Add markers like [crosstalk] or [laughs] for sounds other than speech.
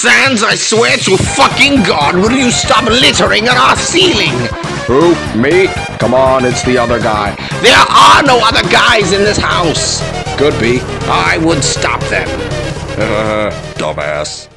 Sans, I swear to fucking God, will you stop littering on our ceiling? Who? Me? Come on, it's the other guy. There are no other guys in this house. Could be. I would stop them. Uh, [laughs] dumbass.